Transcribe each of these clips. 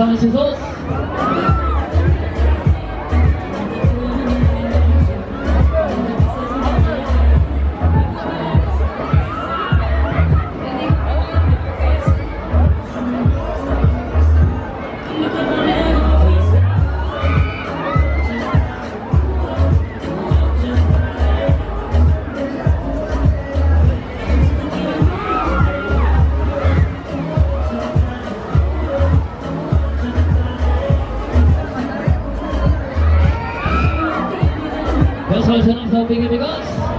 2022 Sultan of South big because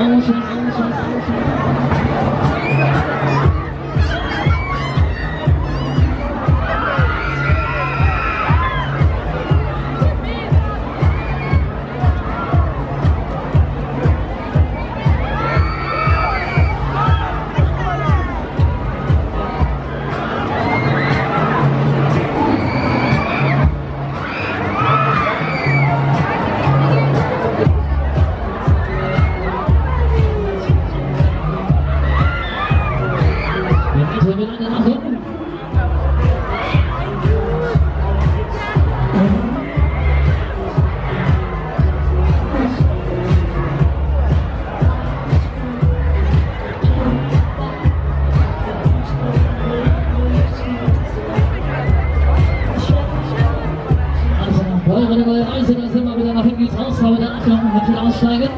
Ancient, ancient. Wollen wir eine neue Reise, da sind wir wieder nach Hingels Haus, wollen wir da nachher mit aussteigen?